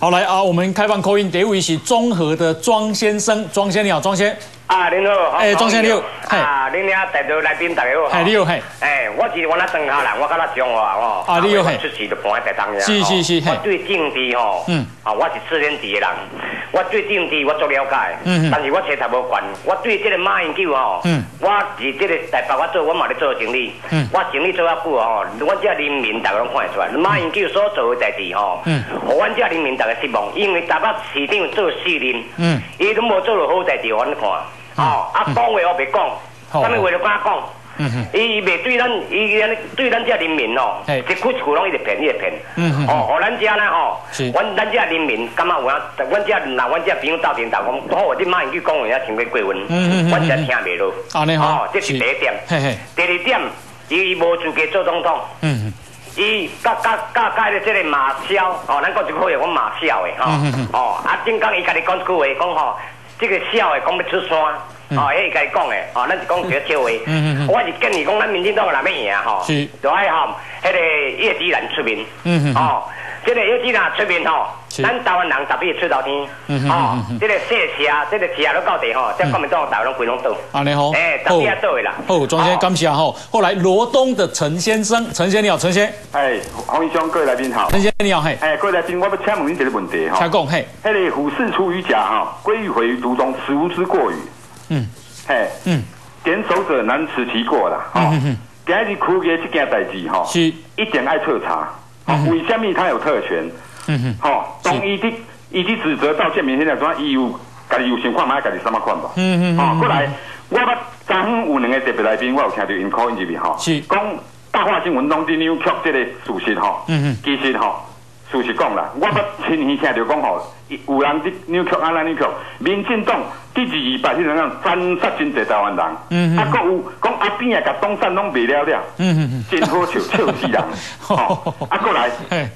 好来啊，我们开放口音，第一起综合的庄先生，庄先生你好，庄先。啊，您好，哎，庄先生你好，啊，恁遐带到来宾大家好，哎，你好，嘿，哎，我是我那庄下人，我较那中华哦，啊，你好，嘿，出事就搬喺台东呀，是是是，我对政治吼，嗯，啊，我是四年级的人，我对政治我足了解，嗯嗯，但是我车头无悬，我对这个马英九吼，嗯，我是这个台北我做，我嘛咧做生理，嗯，我生理做啊久吼，我这人民大家拢看得出来，马英九所做的代志吼，嗯，互阮这人民大家失望，因为台北市长做四年，嗯，伊都无做落好代志，阮看。哦，啊，讲话我别讲，啥物话都敢讲。嗯哼，伊袂对咱，伊安尼对咱遮人民哦，一句一句拢一直骗，一直骗。嗯哼，哦，互咱遮呢吼，阮咱遮人民感觉有影，阮这那阮遮朋友斗阵斗讲，好，你马上去讲话遐像要过分，阮遮听袂落。啊，你好，这是第一点。第二点，伊无资格做总统。嗯哼。伊甲甲甲甲咧，即个马萧，哦，咱讲一句话，讲马萧的吼。嗯哼。哦，啊，正讲伊家己讲一句话，讲吼。这个笑的讲要出山，哦，迄个该讲的，哦，咱是讲少的。嗯嗯我是建议讲，咱民进党若要赢吼，就爱吼，迄个叶志兰出面。嗯嗯。哦，这个叶志兰出面吼，咱台湾人特别出头天。嗯嗯。哦，这个谢谢啊，这个谢都到地吼，这国民党台湾拢归拢倒。啊，你好。哎，特别倒的啦。好，庄先感谢吼。后来罗东的陈先生，陈先生你好，陈先。哎，黄医生各位来宾好。陈先生你好，嘿。哎，各位来宾，我要请问你一个问题哈。请讲嘿。迄个虎视出于假哈，归于回于途中，此无之过矣。嗯。嘿。嗯。点守者难辞其过啦。嗯嗯嗯。今日苦嘅这件代志哈，是一定爱彻查。嗯。为什么他有特权？嗯哼。好，当伊的伊的指责到建明，现在说伊有家己有想看，买家己什么看吧。嗯嗯。好，过来，我捌昨昏有两个特别来宾，我有听到因 call 入去吼。是。讲大话新闻中的扭曲这个事实吼。嗯哼。其实吼。事实讲啦，我捌亲耳听到讲吼，有人伫扭曲啊，那扭曲，民进党第二二百迄种样斩杀真济台湾人，嗯啊，搁有讲阿扁啊，甲东山拢未了了，嗯嗯嗯，真好笑，笑死人，吼，啊，过来，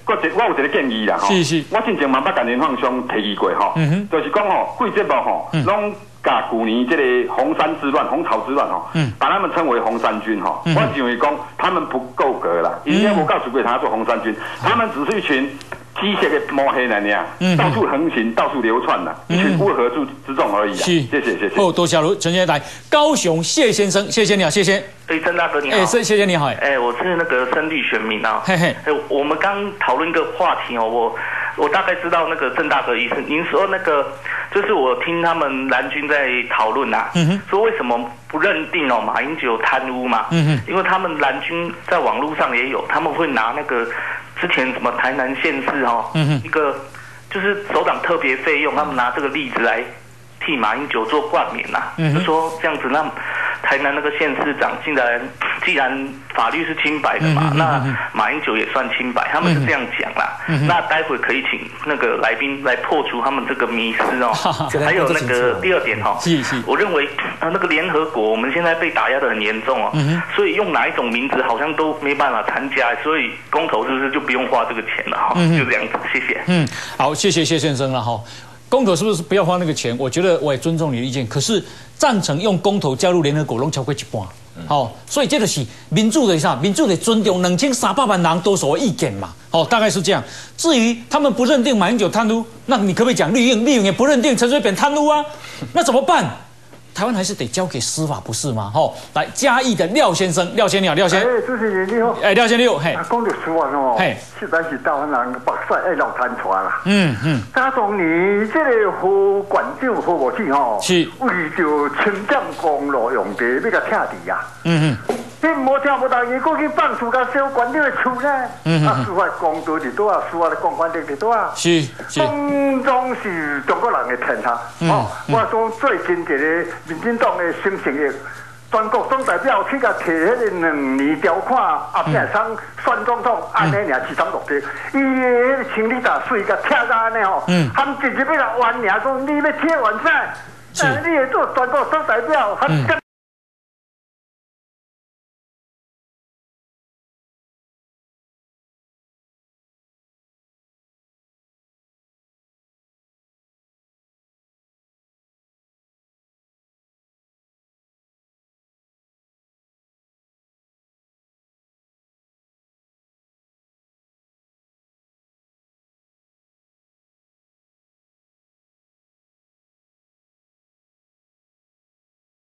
过一我有一个建议啦，吼，是是，我之前嘛捌甲林放兄提议过，吼，嗯哼，就是讲吼，贵节目吼，拢。甲去年这个红山之乱、红潮之乱吼，嗯，把他们称为红山军吼。我认为讲他们不够格啦，因为我告诉过他做红山军，他们只是一群机械的摸黑人呀，到处横行、到处流窜的一群乌合之之众而已。是谢谢谢谢。哦，多谢卢陈先生，高雄谢先生，谢谢你好，谢谢。哎，曾大哥你好。哎，谢谢谢你好。哎，我是那个生力选民啊。嘿嘿。哎，我们刚讨论一个话题哦，我。我大概知道那个郑大哥意思，您说那个就是我听他们蓝军在讨论呐，说为什么不认定哦马英九贪污嘛？嗯哼因为他们蓝军在网络上也有，他们会拿那个之前什么台南县市哈一个就是首长特别费用，他们拿这个例子来替马英九做冠冕呐，就说这样子那。台南那个县市长竟然，既然法律是清白的嘛，那马英九也算清白，他们是这样讲啦。那待会可以请那个来宾来破除他们这个迷思哦。还有那个第二点哈，我认为啊那个联合国我们现在被打压的很严重哦，所以用哪一种名字好像都没办法参加，所以公投是不是就不用花这个钱了哈？就这样子，谢谢。嗯，好，谢谢谢先生了哈。公投是不是不要花那个钱？我觉得我也尊重你的意见，可是赞成用公投加入联合国，拢超过一半。好，所以这就是民主的啥？民主的尊重两千三百万人都所意见嘛。好，大概是这样。至于他们不认定马英九贪污，那你可不可以讲绿营？绿营也不认定陈水扁贪污啊？那怎么办？台湾还是得交给司法，不是吗？吼，来嘉义的廖先生，廖先你好，廖先。哎，主持人你好。哎，廖先你好，嘿。讲到司法哦，嘿，实在是台湾人目屎爱老贪出啦。嗯嗯。加上你这个副馆长副部长吼，是为着清占公路用地，要甲拆地呀。嗯嗯。你无听无到，伊过去放树甲小馆长的厝呢？嗯啊，司法公道伫多啊，司法的公权力伫多啊。是是。当中是中国人的骗他。哦，我讲最近一个民进党的新成立，全国总代表去甲摕迄个两年条款，阿变上选总统，安尼尔七三六七，伊迄个清理大水甲拆到安尼吼，他们直接要来冤尔讲你要拆完晒，但你会做全国总代表，他。